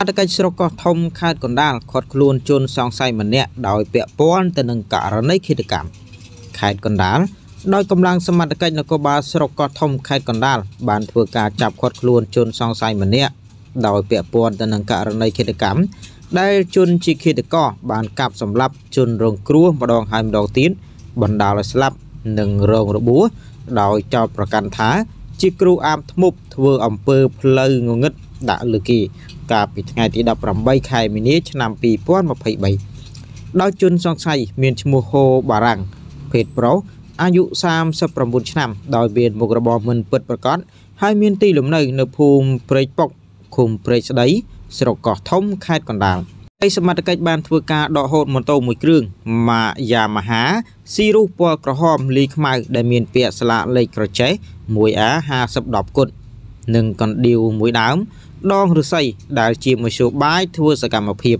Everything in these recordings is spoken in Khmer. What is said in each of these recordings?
អត្តកិច្ចស្រុកកោះធំខេត្តកណ្ដាលខាត់ខ្លួនជនសង្ស័យម្នាក់ដោយពាក់ព័ន្ធទៅនឹងករណីឃាតកម្មខេត្តកណ្ដាលដោយកម្លាំងសមត្ថកិច្ចនគរបាលស្រុកកោះធំខេត្តកណ្ដាលបានធ្វើការចាប់ឃាត់ខ្លួនជនសង្ស័យម្នាក់ដោយពាក់ព័ន្ធទៅនឹងករណីឃាតកម្មដែលជនជាឃាតករបានកាប់សម្លាប់ជនរងគ្រោះម្ដងហើយម្ដងទៀតបណ្ដាលឲ្យស្លាប់និងរងរបួសដោយចោទប្រកាន់ថា ជាគ្រូអាបធ្មប់ធ្វើអំពើផ្លូវងងឹត ដាក់លើគេកាលពីថ្ងៃទី18ខែមីនាឆ្នាំ2023ដោយជនសង្ស័យមានឈ្មោះហូបារាំងភេទប្រុសអាយុ39ឆ្នាំ ដោយមានមុខរបរមិនពិតប្រាកដហើយមានទីលំនៅនៅភូមិព្រែកពុកឃុំព្រែកស្ដីស្រុកកោះធំខេត្តកណ្ដាលហើយសមត្ថកិច្ចបានធ្វើការដកហូតម៉ូតូមួយគ្រឿងម៉ាយ៉ាម៉ាហាស៊ីរុសពណ៌ក្រហមលីខ្មៅដែលមានពាក្យស្លាកលេខក្រចេះ 1A 50 10 គុតនិងកណ្ដៀវមួយដើម ដងឫស្សីដែលជាមធ្យោបាយធ្វើសកម្មភាព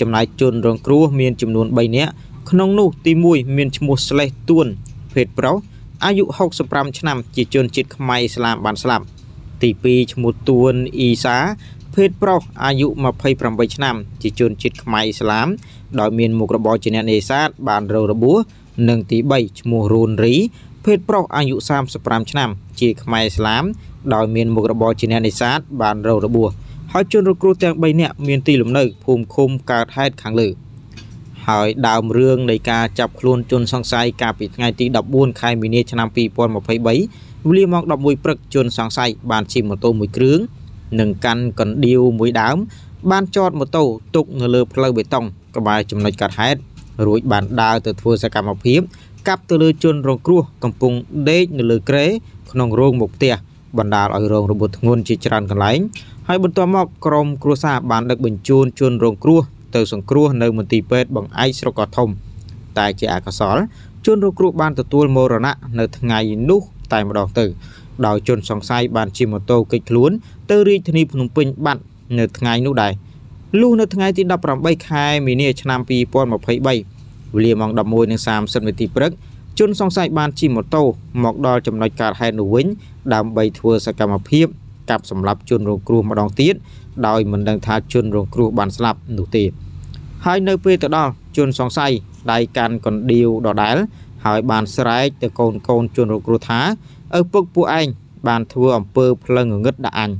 ចំណែកជនរងគ្រោះមានចំនួន3នាក់ក្នុងនោះទី1មានឈ្មោះស្លេះទួនភេទប្រុសអាយុ65ឆ្នាំ ជាជនជាតិខ្មែរឥស្លាមបានស្លាប់ ទី2ឈ្មោះទួនអ៊ីសាភេទប្រុសអាយុ28ឆ្នាំ ជាជនជាតិខ្មែរឥស្លាមដោយមានមុខរបរជាអ្នកនេសាទបានរងរបួសនិងទី3ឈ្មោះរូនរីភេទប្រុសអាយុ35ឆ្នាំ ជាខ្មែរឥស្លាម ដោយមានមុខរបរជាអ្នកនេសាទបានរងរបួសហើយជនរងគ្រោះទាំង3នាក់មានទីលំនៅភូមិឃុំកើតហេតុខាងលើហើយដើមរឿងនៃការចាប់ខ្លួនជនសង្ស័យកាលពីថ្ងៃទី14ខែមីនាឆ្នាំ2023វេលាម៉ោង11ព្រឹកជនសង្ស័យបានជិះម៉ូតូមួយគ្រឿងនិងកាន់កណ្ដៀវមួយដើម បានចតម៉ូតូទុកនៅលើផ្លូវបេតុងក្បែរចំណុចកាត់ហេតុរួចបានដើរទៅធ្វើសកម្មភាពកាប់ទៅលើជនរងគ្រោះកំពុងដេកនៅលើគ្រែក្នុងរោងមុខផ្ទះ បណ្ដាលឲ្យរងរបួសធ្ងន់ជាច្រើនកន្លែងហើយបន្ទាប់មកក្រុមគ្រួសារបានដឹកបញ្ជូនជនរងគ្រោះទៅសង្គ្រោះនៅមន្ទីរពេទ្យបង្អែកស្រុកកោះធំ តែជាអកុសលជនរងគ្រោះបានទទួលមរណៈនៅថ្ងៃនោះតែម្ដងទៅ ដោយជនសង្ស័យបានជិះម៉ូតូគេចខ្លួន ទៅរាជធានីភ្នំពេញបាត់នៅថ្ងៃនោះដែរលុះនៅថ្ងៃទី18ខែមីនាឆ្នាំ2023វេលាម៉ោង11:30នាទីព្រឹក ជនសង្ស័យបានជិះម៉ូតូមកដល់ចំណុចកើតហេតុនោះវិញ ដើម្បីធ្វើសកម្មភាពកាប់សម្លាប់ជនរងគ្រោះម្ដងទៀតដោយមិនដឹងថាជនរងគ្រោះបានស្លាប់នោះទេហើយនៅពេលទៅដល់ជនសង្ស័យដៃកាន់កណ្ដៀវដដែលហើយបានស្រែកទៅកូនកូនជនរងគ្រោះថាឪពុកពួកឯងបានធ្វើអំពើផ្លឹងងឹតដាក់អញ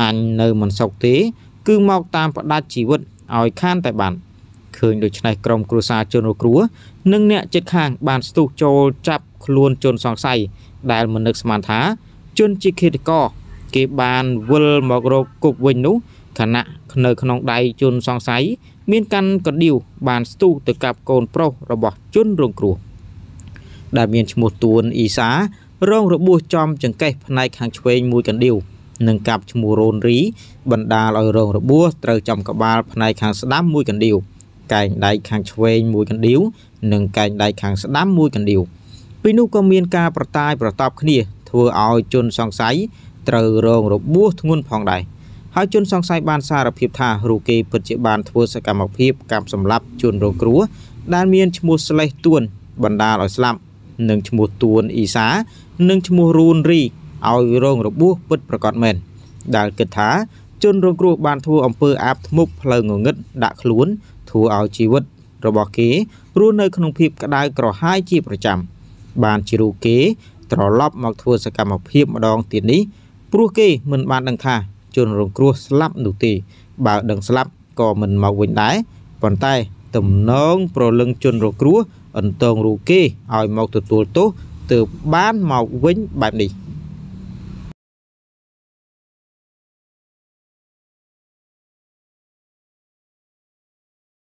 អញនៅមិនសុខទេ គឺមកតាមផ្ដាច់ជីវិតឲ្យខានតែបាន ឃើញដូច្នេះក្រុមគ្រួសារជនរងគ្រោះនិងអ្នកចិត្តខាងបានស្ទុះចូលចាប់ខ្លួនជនសង្ស័យដែលមិននឹកស្មានថា ជនជាឃាតករគេបានវិលមករកគុកវិញនោះខណៈនៅក្នុងដៃជនសង្ស័យមានកាន់កដៀវបានស្ទុះទៅកាប់កូនប្រុសរបស់ជនរងគ្រោះដែលមានឈ្មោះទួនអ៊ីសារងរបួសចំចង្កេះផ្នែកខាងឆ្វេងមួយកណ្ដៀវនិងកាប់ឈ្មោះរ៉ូនរីបណ្ដាលឲ្យរងរបួសត្រូវចំក្បាលផ្នែកខាងស្ដាំមួយកណ្ដៀវ កែងដៃខាងឆ្វេងមួយកណ្ដៀវនិងកែងដៃខាងស្ដាំមួយកណ្ដៀវពីនោះក៏មានការប្រតាយប្រតបគ្នាធ្វើឲ្យជនសង្ស័យត្រូវរងរបួសធ្ងន់ផងដែរហើយជនសង្ស័យបានសារភាពថារូគេពិតជាបានធ្វើសកម្មភាពកាប់សម្លាប់ជនរងគ្រោះដែលមានឈ្មោះស្លេះទួនបណ្ដាលឲ្យស្លាប់និងឈ្មោះទួនអ៊ីសានិងឈ្មោះរូនរីឲ្យរងរបួសពិតប្រកបមែនដែលគិតថាជនរងគ្រោះបានធ្វើអំពើអាបធ្មប់ផ្លូវងងឹតដាក់ខ្លួន ធ្វើឲ្យជីវិតរបស់គេរស់នៅក្នុងភាពក្តៅក្រហាយជាប្រចាំបានជារូគេ ត្រឡប់មកធ្វើសកម្មភាពម្ដងទៀតនេះព្រោះគេមិនបានដឹងថាជនរងគ្រោះស្លាប់នោះទេបើដឹងស្លាប់ក៏មិនមកវិញដែរប៉ុន្តែទំនងប្រលឹងជនរងគ្រោះអន្តងរូគេឲ្យមកទទួលទោសទើបបានមកវិញបែបនេះ